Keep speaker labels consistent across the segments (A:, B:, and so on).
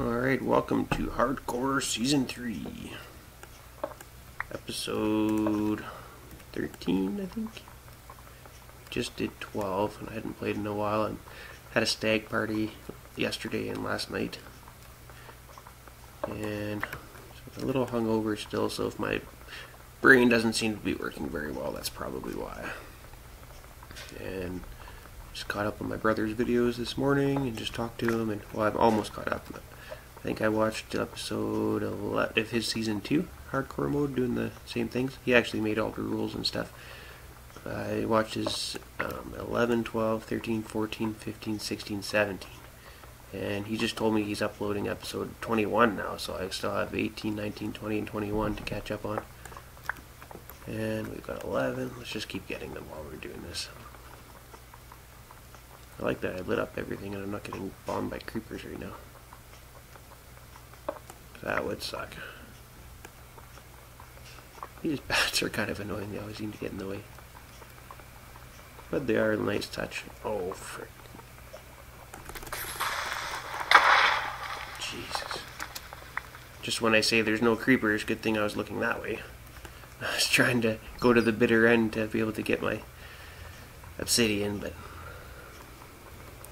A: Alright, welcome to Hardcore Season 3. Episode 13, I think. Just did 12, and I hadn't played in a while. I had a stag party yesterday and last night. And a little hungover still, so if my brain doesn't seem to be working very well, that's probably why. And just caught up on my brother's videos this morning and just talked to him, and well, I'm almost caught up. I think I watched episode 11 of his season 2, hardcore mode, doing the same things. He actually made all the rules and stuff. I watched his um, 11, 12, 13, 14, 15, 16, 17. And he just told me he's uploading episode 21 now, so I still have 18, 19, 20, and 21 to catch up on. And we've got 11. Let's just keep getting them while we're doing this. I like that I lit up everything and I'm not getting bombed by creepers right now. That would suck. These bats are kind of annoying. They always seem to get in the way. But they are a nice touch. Oh, frick. Jesus. Just when I say there's no creepers, good thing I was looking that way. I was trying to go to the bitter end to be able to get my obsidian, but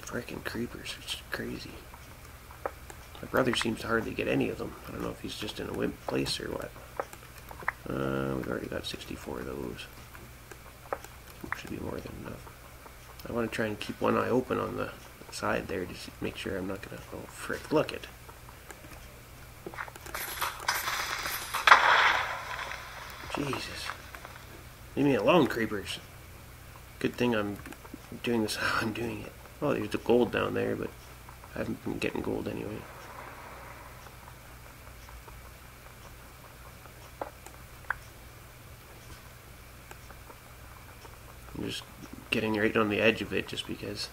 A: freaking creepers, it's crazy. My brother seems to hardly get any of them. I don't know if he's just in a wimp place or what. Uh, we've already got 64 of those. Should be more than enough. I want to try and keep one eye open on the side there to make sure I'm not gonna. Oh frick! Look it. Jesus. Leave me alone, creepers. Good thing I'm doing this how I'm doing it. Oh, there's the gold down there, but I haven't been getting gold anyway. Just getting right on the edge of it just because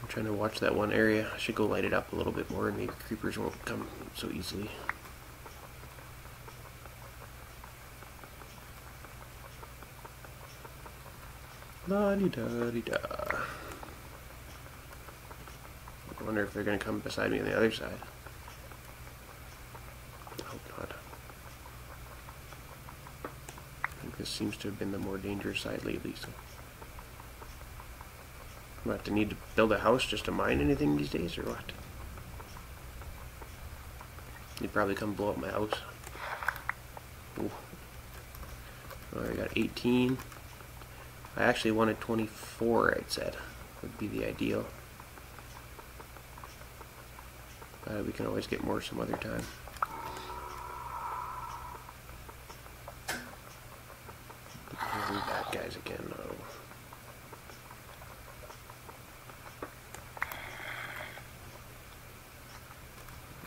A: I'm trying to watch that one area. I should go light it up a little bit more and maybe creepers won't come so easily. La di da di da. I wonder if they're going to come beside me on the other side. I hope not. I think this seems to have been the more dangerous side lately, so. Have to need to build a house just to mine anything these days, or what? You'd probably come blow up my house. Ooh. Oh, I got 18. I actually wanted 24, I'd said. Would be the ideal. Uh, we can always get more some other time. bad guys again, though.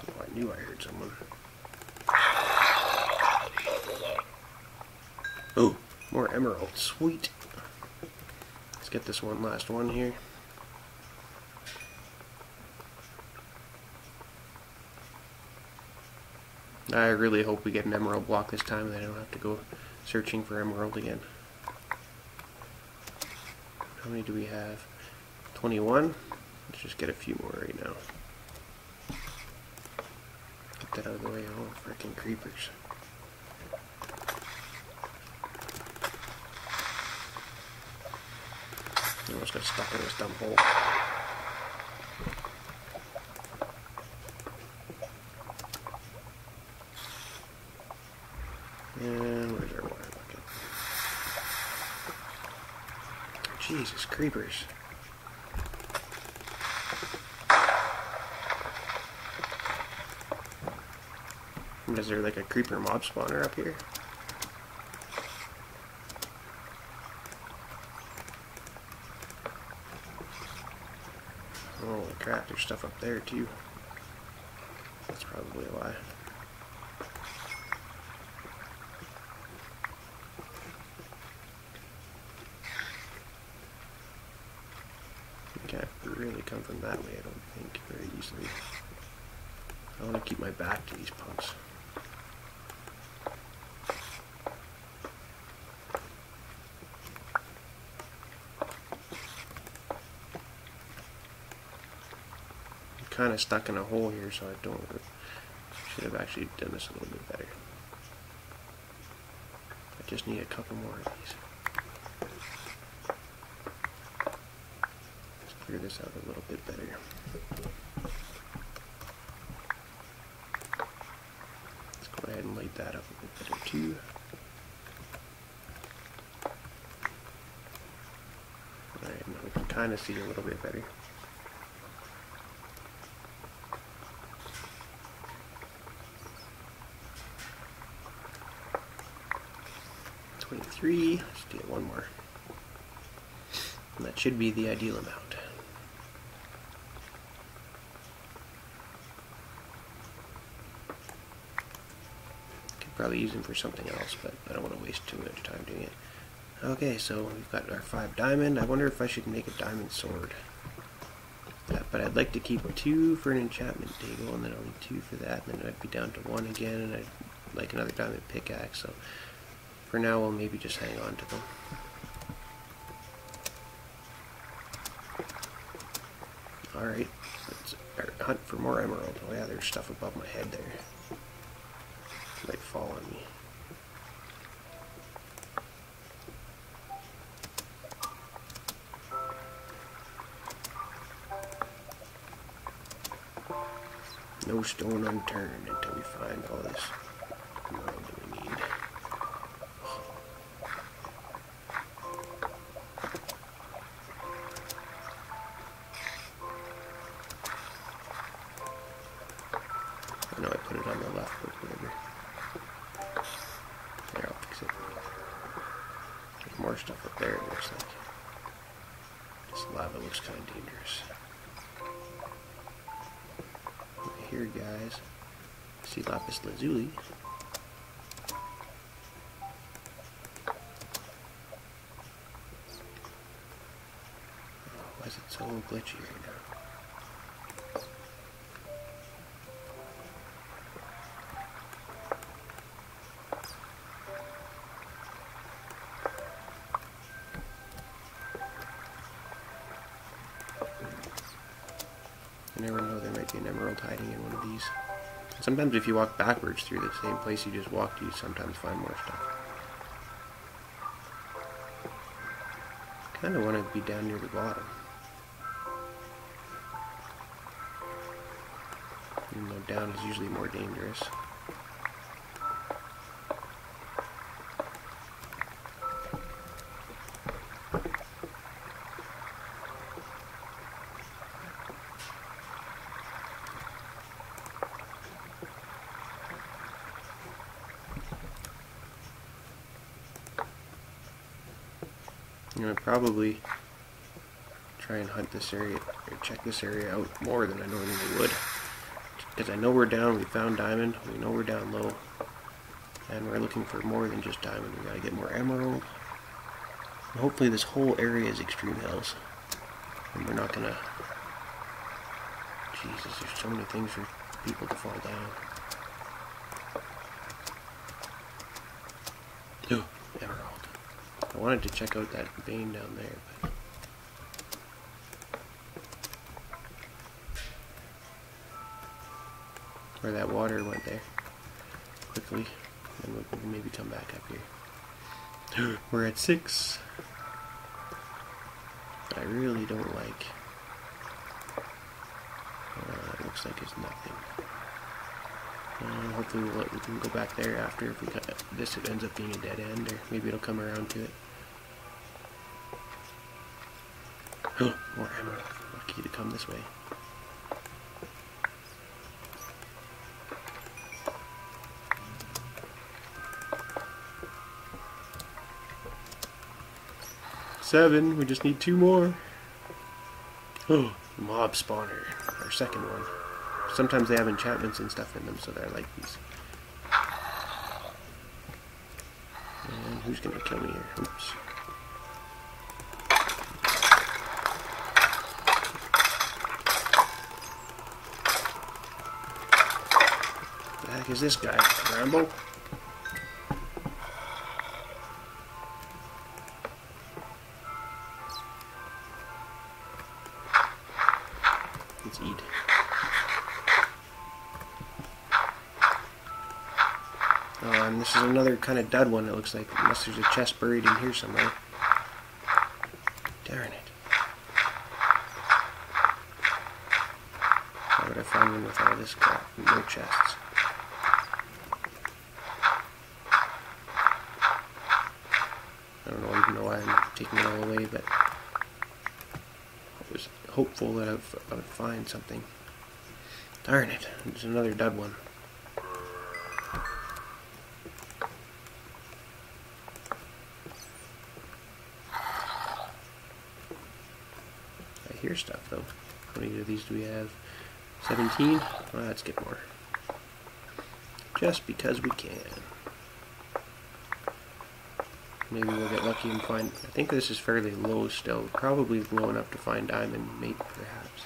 A: Oh, I knew I heard someone. Oh, more emerald. Sweet. Let's get this one last one here. I really hope we get an emerald block this time and I don't have to go searching for emerald again. How many do we have? 21? Let's just get a few more right now. Get that out of the way. Oh, freaking creepers. I almost got stuck in this dumb hole. And where's our water bucket? Jesus, creepers. Is there like a creeper mob spawner up here? Holy crap, there's stuff up there too. That's probably why. can't really come from that way, I don't think, very easily. I want to keep my back to these punks. Kind of stuck in a hole here, so I don't. Should have actually done this a little bit better. I just need a couple more of these. Let's clear this out a little bit better. Let's go ahead and light that up a bit better too. Alright, now we can kind of see a little bit better. Twenty-three. Let's get one more. And that should be the ideal amount. Could probably use them for something else, but I don't want to waste too much time doing it. Okay, so we've got our five diamond. I wonder if I should make a diamond sword. But I'd like to keep two for an enchantment table, and then I'll two for that, and then I'd be down to one again, and I'd like another diamond pickaxe. So for now, we'll maybe just hang on to them. Alright, let's hunt for more emerald. Oh yeah, there's stuff above my head there. might fall on me. No stone unturned until we find all this Know I put it on the left, but whatever. There, I'll fix it. There's more stuff up there, it looks like. This lava looks kind of dangerous. Here, guys. See lapis lazuli. Oh, why is it so glitchy right now? Sometimes if you walk backwards through the same place you just walked, you sometimes find more stuff. Kinda want to be down near the bottom. Even though down is usually more dangerous. I'm gonna probably try and hunt this area or check this area out more than I normally would. Because I know we're down, we found diamond, we know we're down low. And we're looking for more than just diamond. We gotta get more emerald. And hopefully this whole area is extreme hills. And we're not gonna Jesus, there's so many things for people to fall down. Oh, emerald. I wanted to check out that vein down there, but where that water went there quickly, and we maybe come back up here. We're at six. I really don't like. Uh, it looks like it's nothing. Uh, hopefully we'll, we can go back there after if we cut, this it ends up being a dead end, or maybe it'll come around to it. Oh, more emerald. Lucky to come this way. Seven. We just need two more. Oh, mob spawner. Our second one. Sometimes they have enchantments and stuff in them, so they're like these. And who's gonna kill me here? Oops. is this guy? Rambo? Let's eat. Um, this is another kind of dud one that looks like, unless there's a chest buried in here somewhere. Darn it. How would I find one with all this crap? No chests. Taking it all away, but I was hopeful that I would find something. Darn it, there's another dud one. I hear stuff though. How many of these do we have? 17? Well, let's get more. Just because we can. Maybe we'll get lucky and find... I think this is fairly low still. Probably low enough to find diamond mate, perhaps.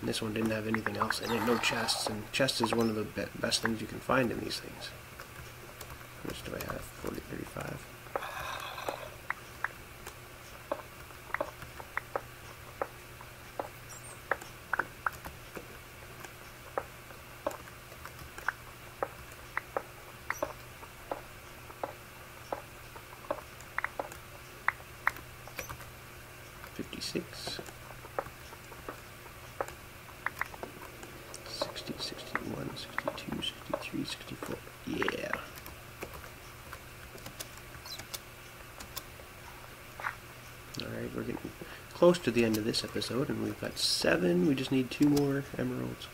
A: And this one didn't have anything else in it. No chests. And chests is one of the be best things you can find in these things. How much do I have? 40, 35. Fifty-six. 60, 61, 62, 63, 64. Yeah. Alright, we're getting close to the end of this episode, and we've got seven. We just need two more emeralds.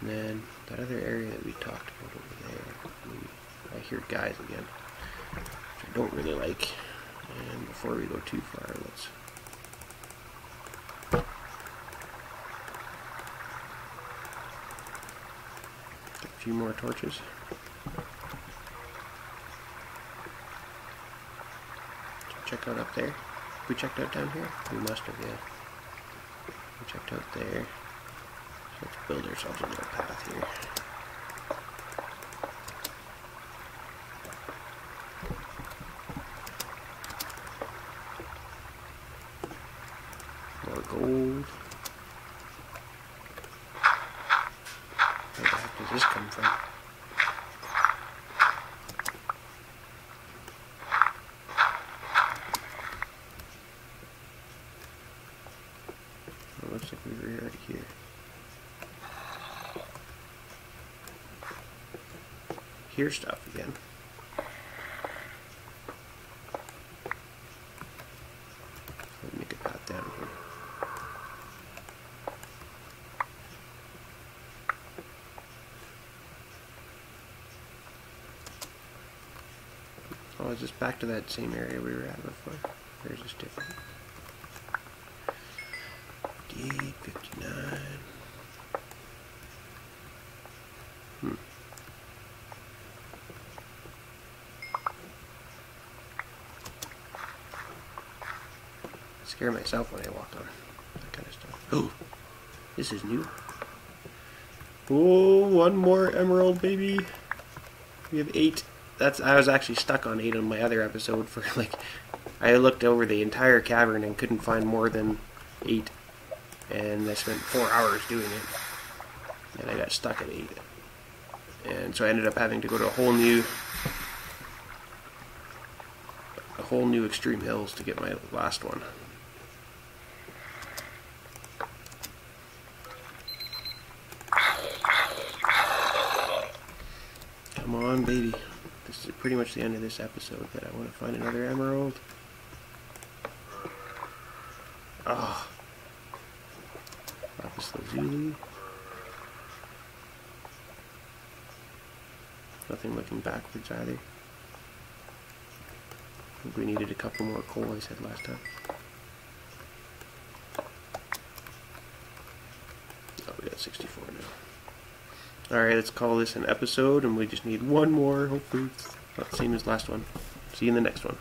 A: And then that other area that we talked about over there. We, I hear guys again, which I don't really like. And before we go too far, let's few more torches. Check out up there. We checked out down here? We must have, yeah. We checked out there. So let's build ourselves a little path here. More gold. Where the heck does this come from? It looks like we were already here. Hear stuff again. Let me a path down here. Oh, is this back to that same area we were at before? Or is this different? Scare myself when I walk on that kind of stuff. Oh, this is new. Oh, one more emerald, baby. We have eight. That's I was actually stuck on eight on my other episode for like I looked over the entire cavern and couldn't find more than eight and I spent four hours doing it, and I got stuck at eight. And so I ended up having to go to a whole new, a whole new extreme hills to get my last one. Come on, baby. This is pretty much the end of this episode, but I want to find another emerald. Oh. Lapis lazuli. Nothing looking backwards either. I think we needed a couple more coal, I said last time. Oh, we got 64 now. Alright, let's call this an episode, and we just need one more. Hopefully, it's not the same as last one. See you in the next one.